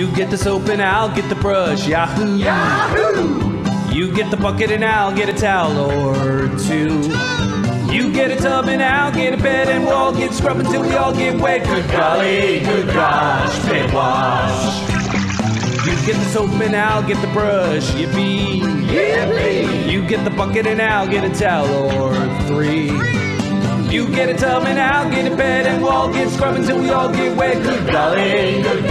You get the soap and I'll get the brush. Yahoo! Yahoo! You get the bucket and I'll get a towel or two. You get a tub and I'll get a bed and we'll all get scrubbed until we all get wet. Good golly, good gosh, pet wash. You get the soap and I'll get the brush. Yippee! Yippee! You get the bucket and I'll get a towel or three. You get a tub and I'll get a bed and we'll all get scrubbed until we all get wet. Good golly, good